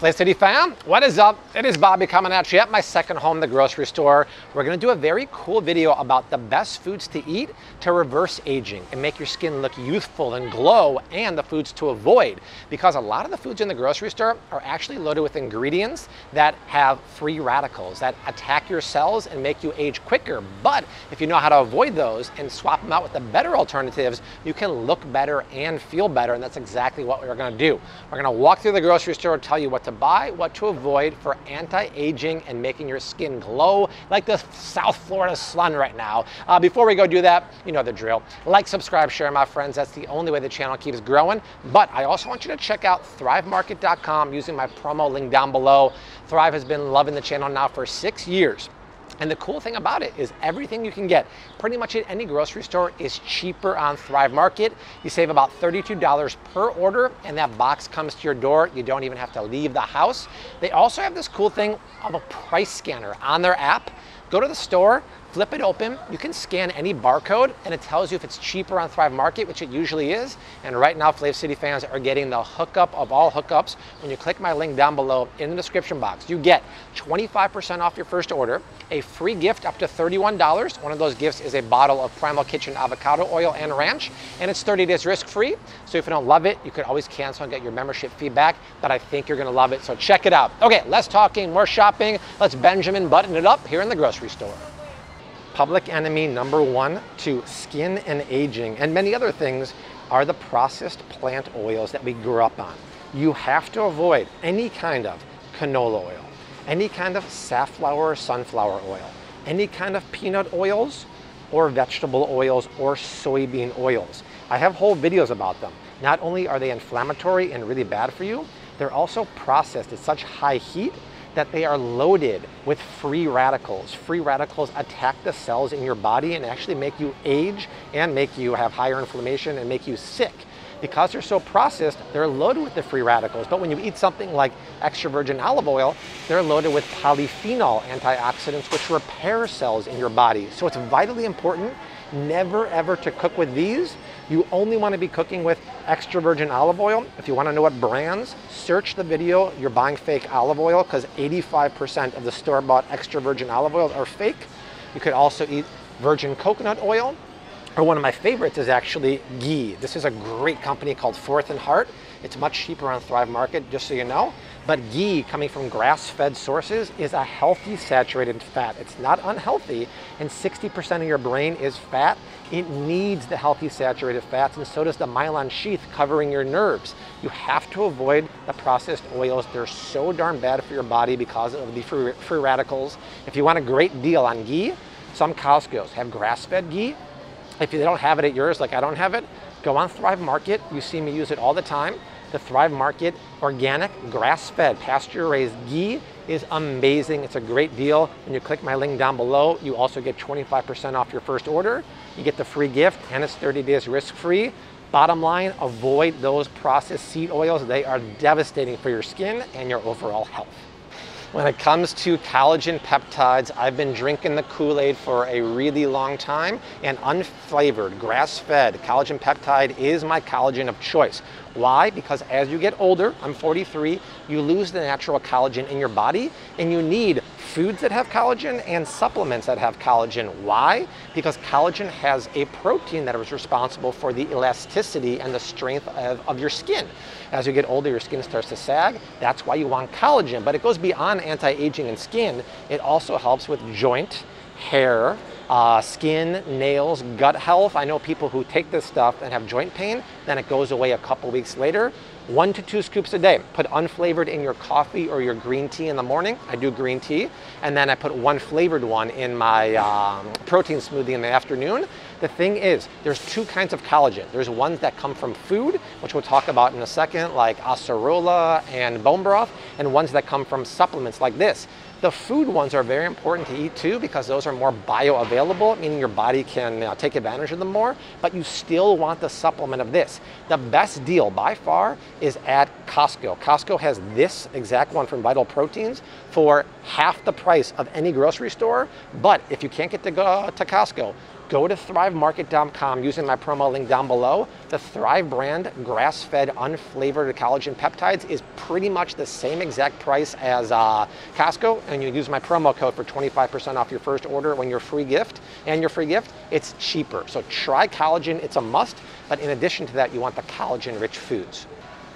FlavCity fam, what is up? It is Bobby coming at you at my second home, the grocery store. We're gonna do a very cool video about the best foods to eat to reverse aging and make your skin look youthful and glow and the foods to avoid. Because a lot of the foods in the grocery store are actually loaded with ingredients that have free radicals that attack your cells and make you age quicker. But if you know how to avoid those and swap them out with the better alternatives, you can look better and feel better. And that's exactly what we're gonna do. We're gonna walk through the grocery store, tell you what to buy, what to avoid for anti-aging and making your skin glow like the South Florida sun right now. Uh, before we go do that, you know the drill. Like, subscribe, share, my friends. That's the only way the channel keeps growing. But I also want you to check out thrivemarket.com using my promo link down below. Thrive has been loving the channel now for six years. And the cool thing about it is everything you can get pretty much at any grocery store is cheaper on Thrive Market. You save about $32 per order and that box comes to your door. You don't even have to leave the house. They also have this cool thing of a price scanner on their app. Go to the store, flip it open, you can scan any barcode and it tells you if it's cheaper on Thrive Market, which it usually is. And right now, FlavCity fans are getting the hookup of all hookups. When you click my link down below in the description box, you get 25% off your first order, a free gift up to $31. One of those gifts is a bottle of Primal Kitchen avocado oil and ranch, and it's 30 days risk-free. So if you don't love it, you could always cancel and get your membership feedback, but I think you're gonna love it, so check it out. Okay, less talking, more shopping. Let's Benjamin button it up here in the grocery store public enemy number one to skin and aging and many other things are the processed plant oils that we grew up on. You have to avoid any kind of canola oil, any kind of safflower or sunflower oil, any kind of peanut oils or vegetable oils or soybean oils. I have whole videos about them. Not only are they inflammatory and really bad for you, they're also processed at such high heat that they are loaded with free radicals. Free radicals attack the cells in your body and actually make you age and make you have higher inflammation and make you sick. Because they're so processed, they're loaded with the free radicals. But when you eat something like extra virgin olive oil, they're loaded with polyphenol antioxidants, which repair cells in your body. So it's vitally important never ever to cook with these. You only want to be cooking with extra virgin olive oil. If you want to know what brands, search the video, you're buying fake olive oil because 85% of the store-bought extra virgin olive oils are fake. You could also eat virgin coconut oil, or one of my favorites is actually ghee. This is a great company called Fourth and Heart. It's much cheaper on Thrive Market, just so you know. But ghee coming from grass-fed sources is a healthy saturated fat. It's not unhealthy, and 60% of your brain is fat. It needs the healthy saturated fats, and so does the myelin sheath covering your nerves. You have to avoid the processed oils. They're so darn bad for your body because of the free, radicals. If you want a great deal on ghee, some Costco's have grass-fed ghee. If they don't have it at yours, like I don't have it, go on Thrive Market. You see me use it all the time. The Thrive Market organic, grass-fed, pasture-raised ghee is amazing. It's a great deal. When you click my link down below, you also get 25% off your first order. You get the free gift and it's 30 days risk-free. Bottom line, avoid those processed seed oils. They are devastating for your skin and your overall health. When it comes to collagen peptides, I've been drinking the Kool-Aid for a really long time and unflavored, grass-fed collagen peptide is my collagen of choice. Why? Because as you get older, I'm 43, you lose the natural collagen in your body and you need foods that have collagen and supplements that have collagen. Why? Because collagen has a protein that is responsible for the elasticity and the strength of, of your skin. As you get older, your skin starts to sag. That's why you want collagen. But it goes beyond anti-aging and skin. It also helps with joint, hair, uh, skin, nails, gut health. I know people who take this stuff and have joint pain, then it goes away a couple weeks later. One to two scoops a day. Put unflavored in your coffee or your green tea in the morning. I do green tea. And then I put one flavored one in my um, protein smoothie in the afternoon. The thing is, there's two kinds of collagen. There's ones that come from food, which we'll talk about in a second, like acerola and bone broth, and ones that come from supplements like this. The food ones are very important to eat too because those are more bioavailable, meaning your body can uh, take advantage of them more, but you still want the supplement of this. The best deal by far is at Costco. Costco has this exact one from Vital Proteins for half the price of any grocery store, but if you can't get to go to Costco, go to thrivemarket.com using my promo link down below. The Thrive brand grass-fed unflavored collagen peptides is pretty much the same exact price as uh, Costco, and you use my promo code for 25% off your first order when your free gift and your free gift, it's cheaper. So try collagen, it's a must, but in addition to that, you want the collagen-rich foods.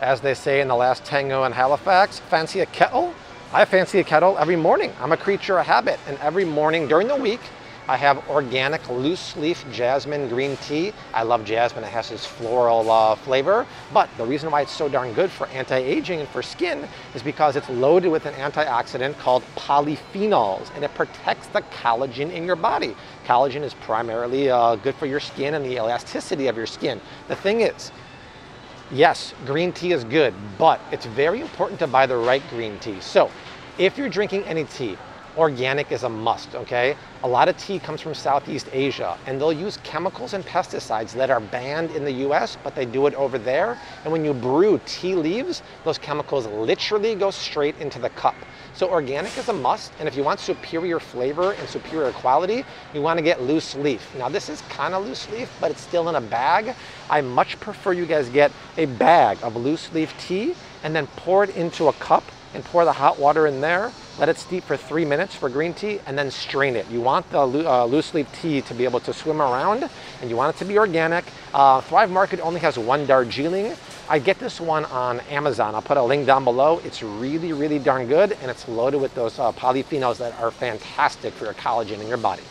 As they say in the last tango in Halifax, fancy a kettle? I fancy a kettle every morning. I'm a creature of habit, and every morning during the week, I have organic loose leaf jasmine green tea. I love jasmine, it has this floral uh, flavor. But the reason why it's so darn good for anti-aging and for skin is because it's loaded with an antioxidant called polyphenols and it protects the collagen in your body. Collagen is primarily uh, good for your skin and the elasticity of your skin. The thing is, yes, green tea is good, but it's very important to buy the right green tea. So if you're drinking any tea, organic is a must, okay? A lot of tea comes from Southeast Asia and they'll use chemicals and pesticides that are banned in the US, but they do it over there. And when you brew tea leaves, those chemicals literally go straight into the cup. So organic is a must, and if you want superior flavor and superior quality, you wanna get loose leaf. Now this is kinda loose leaf, but it's still in a bag. I much prefer you guys get a bag of loose leaf tea and then pour it into a cup and pour the hot water in there let it steep for three minutes for green tea and then strain it. You want the uh, loose leaf tea to be able to swim around and you want it to be organic. Uh, Thrive Market only has one Darjeeling. I get this one on Amazon. I'll put a link down below. It's really, really darn good and it's loaded with those uh, polyphenols that are fantastic for your collagen in your body.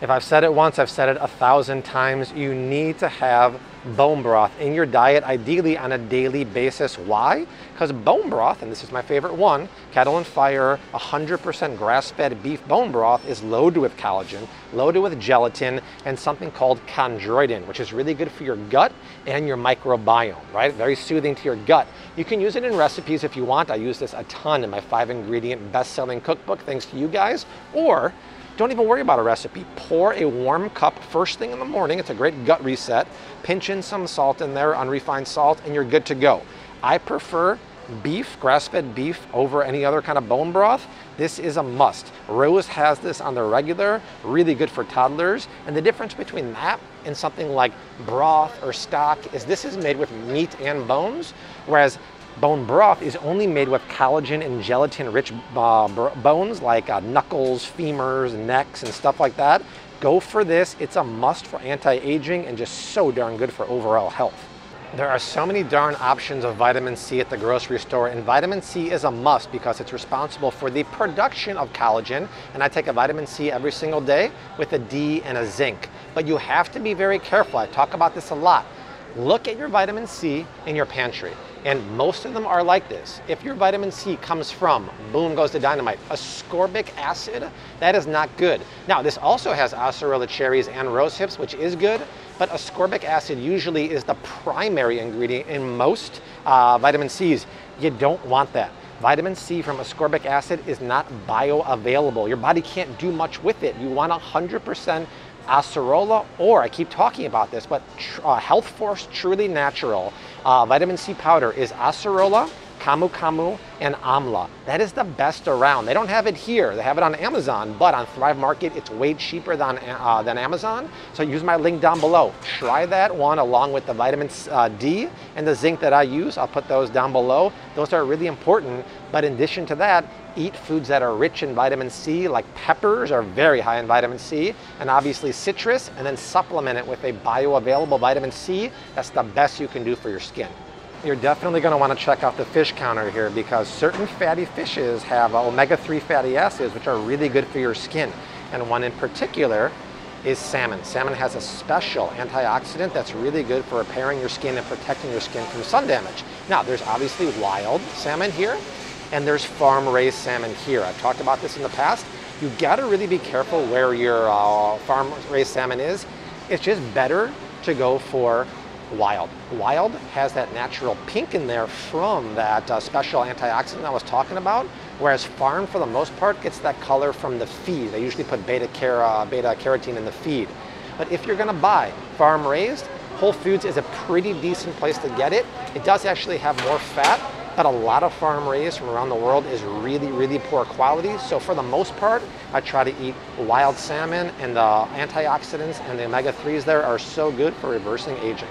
If I've said it once, I've said it a thousand times. You need to have bone broth in your diet, ideally on a daily basis. Why? Because bone broth, and this is my favorite one, Kettle and Fire 100% grass-fed beef bone broth is loaded with collagen, loaded with gelatin, and something called chondroitin, which is really good for your gut and your microbiome, right? Very soothing to your gut. You can use it in recipes if you want. I use this a ton in my five ingredient best-selling cookbook, thanks to you guys. Or don't even worry about a recipe. Pour a warm cup first thing in the morning. It's a great gut reset. Pinch in some salt in there, unrefined salt, and you're good to go. I prefer beef, grass-fed beef over any other kind of bone broth. This is a must. Rose has this on the regular, really good for toddlers. And the difference between that and something like broth or stock is this is made with meat and bones, whereas Bone broth is only made with collagen and gelatin-rich uh, bones like uh, knuckles, femurs, necks, and stuff like that. Go for this. It's a must for anti-aging and just so darn good for overall health. There are so many darn options of vitamin C at the grocery store, and vitamin C is a must because it's responsible for the production of collagen. And I take a vitamin C every single day with a D and a zinc. But you have to be very careful. I talk about this a lot. Look at your vitamin C in your pantry. And most of them are like this. If your vitamin C comes from, boom goes the dynamite, ascorbic acid, that is not good. Now, this also has acerola cherries and rose hips, which is good, but ascorbic acid usually is the primary ingredient in most uh, vitamin Cs. You don't want that. Vitamin C from ascorbic acid is not bioavailable. Your body can't do much with it. You want 100% acerola, or I keep talking about this, but uh, Health Force Truly Natural uh, vitamin C powder is acerola, Camu Camu, and Amla. That is the best around. They don't have it here. They have it on Amazon, but on Thrive Market, it's way cheaper than, uh, than Amazon. So use my link down below. Try that one along with the vitamin uh, D and the zinc that I use. I'll put those down below. Those are really important. But in addition to that, eat foods that are rich in vitamin C, like peppers are very high in vitamin C, and obviously citrus, and then supplement it with a bioavailable vitamin C. That's the best you can do for your skin you're definitely going to want to check out the fish counter here because certain fatty fishes have omega-3 fatty acids which are really good for your skin. And one in particular is salmon. Salmon has a special antioxidant that's really good for repairing your skin and protecting your skin from sun damage. Now, there's obviously wild salmon here, and there's farm-raised salmon here. I've talked about this in the past. You got to really be careful where your uh, farm-raised salmon is. It's just better to go for Wild. Wild has that natural pink in there from that uh, special antioxidant I was talking about, whereas Farm, for the most part, gets that color from the feed. They usually put beta, -car beta carotene in the feed. But if you're gonna buy farm raised, Whole Foods is a pretty decent place to get it. It does actually have more fat, but a lot of farm raised from around the world is really, really poor quality. So for the most part, I try to eat wild salmon and the antioxidants and the omega-3s there are so good for reversing aging.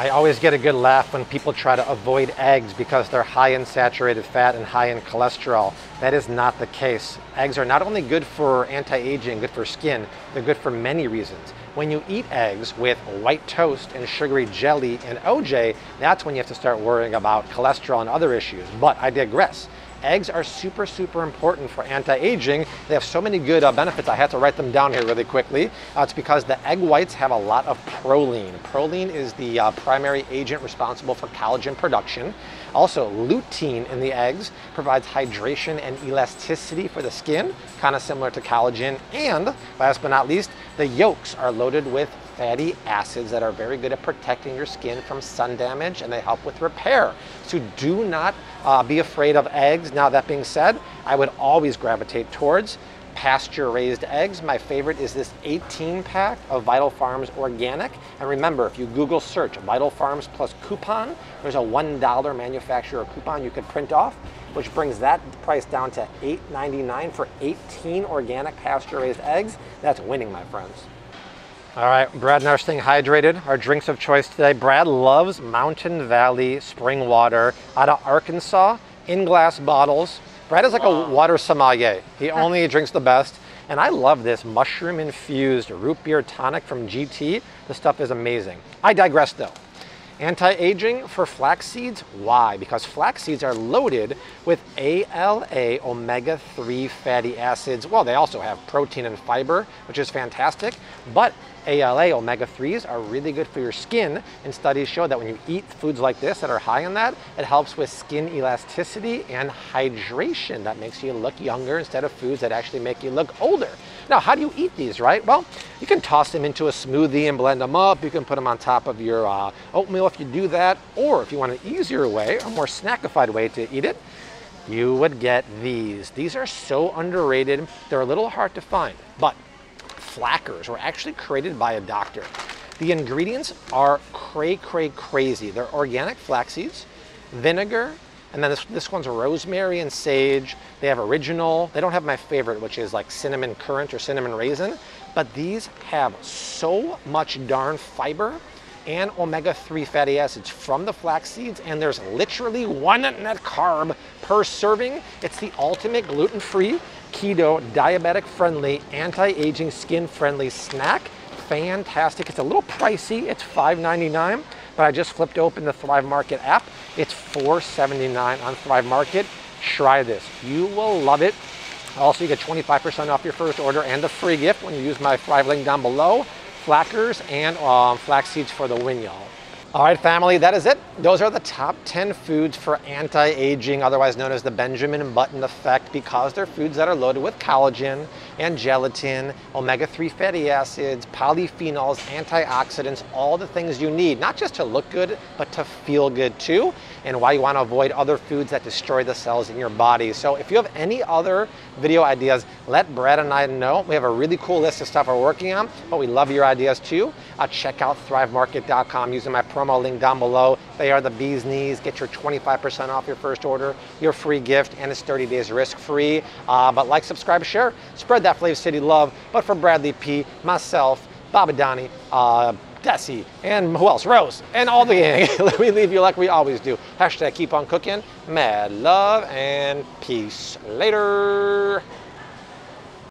I always get a good laugh when people try to avoid eggs because they're high in saturated fat and high in cholesterol. That is not the case. Eggs are not only good for anti-aging, good for skin, they're good for many reasons. When you eat eggs with white toast and sugary jelly and OJ, that's when you have to start worrying about cholesterol and other issues. But I digress. Eggs are super, super important for anti-aging. They have so many good uh, benefits. I had to write them down here really quickly. Uh, it's because the egg whites have a lot of proline. Proline is the uh, primary agent responsible for collagen production. Also, lutein in the eggs provides hydration and elasticity for the skin, kind of similar to collagen. And last but not least, the yolks are loaded with fatty acids that are very good at protecting your skin from sun damage and they help with repair. So do not uh, be afraid of eggs. Now that being said, I would always gravitate towards pasture raised eggs. My favorite is this 18 pack of Vital Farms Organic. And remember, if you Google search Vital Farms plus coupon, there's a $1 manufacturer coupon you could print off, which brings that price down to $8.99 for 18 organic pasture raised eggs. That's winning, my friends. All right, Brad and I are staying hydrated. Our drinks of choice today. Brad loves Mountain Valley spring water out of Arkansas in glass bottles. Brad is like a water sommelier. He only drinks the best. And I love this mushroom infused root beer tonic from GT. The stuff is amazing. I digress though. Anti-aging for flax seeds, why? Because flax seeds are loaded with ALA omega-3 fatty acids. Well, they also have protein and fiber, which is fantastic, but ALA omega-3s are really good for your skin and studies show that when you eat foods like this that are high in that, it helps with skin elasticity and hydration. That makes you look younger instead of foods that actually make you look older. Now, how do you eat these, right? Well, you can toss them into a smoothie and blend them up. You can put them on top of your uh, oatmeal if you do that. Or if you want an easier way, a more snackified way to eat it, you would get these. These are so underrated. They're a little hard to find, but flackers were actually created by a doctor. The ingredients are cray cray crazy. They're organic flax seeds, vinegar, and then this, this one's rosemary and sage. They have original. They don't have my favorite, which is like cinnamon currant or cinnamon raisin. But these have so much darn fiber and omega-3 fatty acids from the flax seeds, and there's literally one net carb per serving. It's the ultimate gluten-free, keto, diabetic-friendly, anti-aging, skin-friendly snack. Fantastic. It's a little pricey. It's $5.99, but I just flipped open the Thrive Market app. It's $4.79 on Thrive Market. Try this. You will love it. Also, you get 25% off your first order and a free gift when you use my Thrive link down below. Flackers and um, flax seeds for the win, y'all. All right, family, that is it. Those are the top 10 foods for anti-aging, otherwise known as the Benjamin Button effect, because they're foods that are loaded with collagen and gelatin, omega-3 fatty acids, polyphenols, antioxidants, all the things you need, not just to look good, but to feel good too, and why you want to avoid other foods that destroy the cells in your body. So if you have any other video ideas, let Brad and I know. We have a really cool list of stuff we're working on, but we love your ideas too. Uh, check out thrivemarket.com using my promo link down below. They are the bee's knees. Get your 25% off your first order, your free gift, and it's 30 days risk free. Uh, but like, subscribe, share, spread that Flav City love. But for Bradley P, myself, Baba Donnie, uh, Desi, and who else? Rose, and all the gang. Me leave you like we always do. Hashtag keep on cooking. Mad love and peace. Later.